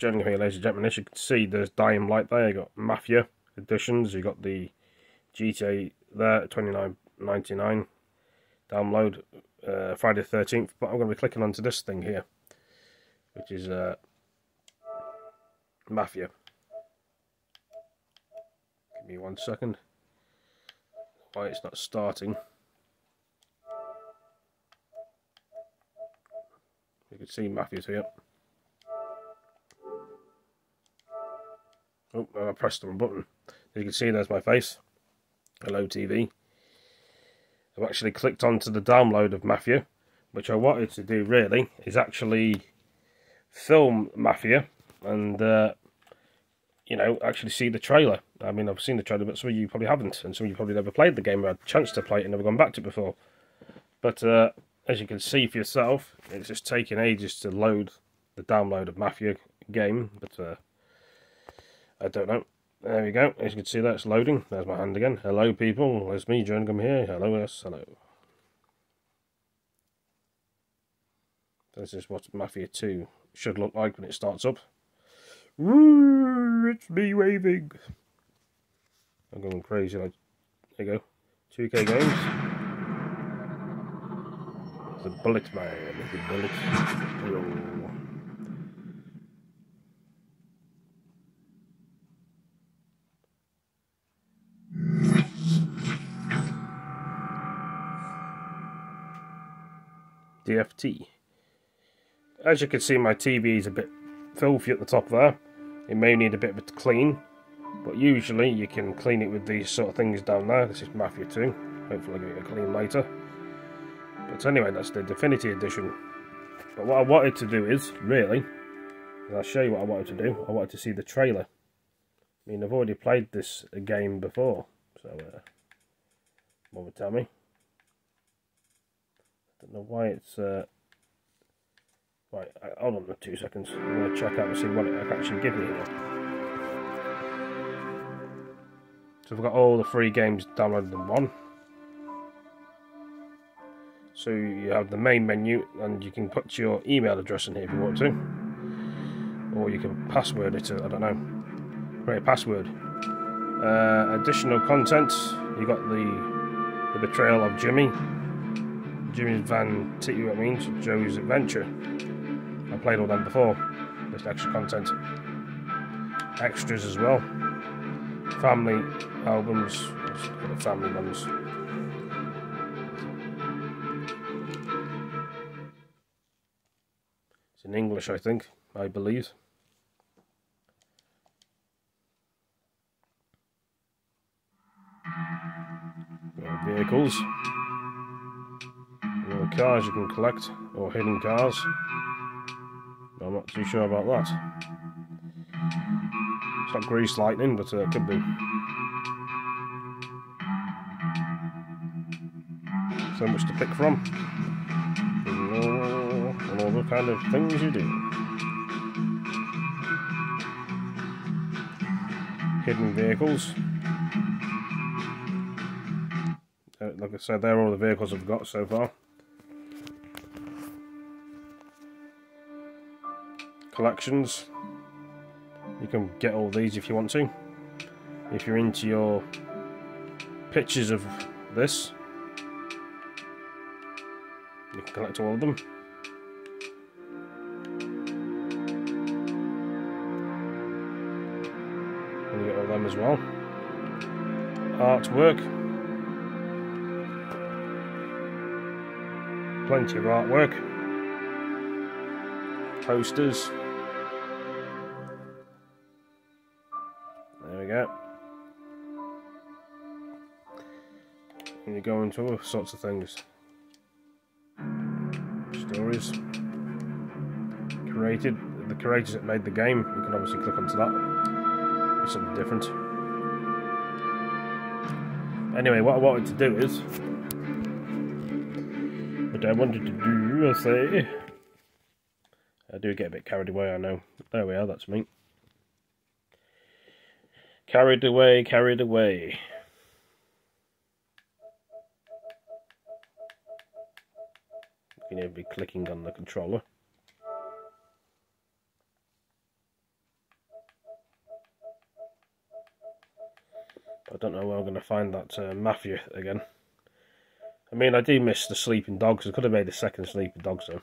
Joining here, ladies and gentlemen, as you can see, there's Dying Light there. You got Mafia editions. You got the GTA there, twenty nine ninety nine. Download uh, Friday the thirteenth. But I'm going to be clicking onto this thing here, which is uh, Mafia. Give me one second. Why it's not starting. You can see Mafia's here. Oh, I pressed the wrong button. You can see there's my face. Hello TV. I've actually clicked onto the download of Mafia, which I wanted to do really is actually film Mafia and uh, you know actually see the trailer. I mean, I've seen the trailer, but some of you probably haven't, and some of you probably never played the game or had a chance to play it and never gone back to it before. But uh, as you can see for yourself, it's just taking ages to load the download of Mafia game, but uh, I don't know. There we go. As you can see, that's loading. There's my hand again. Hello, people. It's me, Jerningham here. Hello, yes, hello. This is what Mafia 2 should look like when it starts up. Woo! It's me waving. I'm going crazy. Like, there you go. 2K games. The bullet man. The bullet. DFT. As you can see my TV is a bit filthy at the top there. It may need a bit of a clean, but usually you can clean it with these sort of things down there. This is Mafia 2. Hopefully I'll get it a clean later. But anyway, that's the Definitive Edition. But what I wanted to do is, really, I'll show you what I wanted to do. I wanted to see the trailer. I mean, I've already played this game before, so uh, tell me? Don't know why it's. Uh... Right, hold on for two seconds. I'm going to check out and see what it actually gives me here. So we've got all the free games downloaded in one. So you have the main menu, and you can put your email address in here if you want to, or you can password it. I don't know. Create a password. Uh, additional content. You got the the betrayal of Jimmy. Jimmy Van T, what I means Joe's Adventure. I played all them before. Just extra content. Extras as well. Family albums. Family ones. It's in English, I think. I believe. Vehicles cars you can collect, or hidden cars. I'm not too sure about that. It's not grease lightning, but uh, it could be. So much to pick from. And all, the kind of things you do. Hidden vehicles. Uh, like I said, they're all the vehicles I've got so far. Collections. You can get all these if you want to. If you're into your pictures of this, you can collect all of them. And you get all them as well. Artwork. Plenty of artwork. Posters. You go into all sorts of things. Stories. Created. The creators that made the game, you can obviously click onto that. It's something different. Anyway, what I wanted to do is, what I wanted to do, I say, I do get a bit carried away, I know. There we are, that's me. Carried away, carried away. You able to be clicking on the controller. I don't know where I'm going to find that uh, Mafia again. I mean, I do miss the sleeping dogs. I could have made a second sleeping dog zone.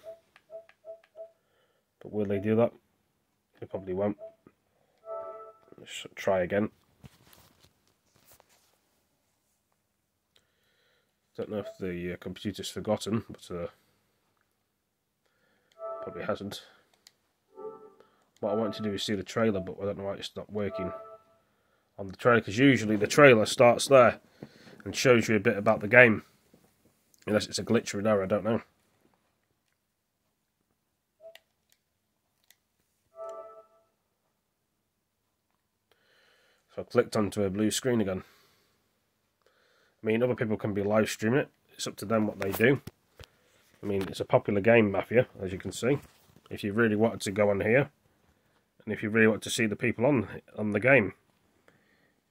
But will they do that? They probably won't. Let's try again. Don't know if the uh, computer's forgotten, but uh, probably hasn't. What I want to do is see the trailer, but I don't know why it's not working on the trailer, because usually the trailer starts there and shows you a bit about the game. Unless it's a glitch or an error, I don't know. So I clicked onto a blue screen again. I mean, other people can be live streaming it. It's up to them what they do. I mean, it's a popular game, Mafia, as you can see. If you really wanted to go on here, and if you really want to see the people on on the game,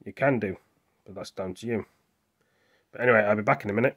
you can do. But that's down to you. But anyway, I'll be back in a minute.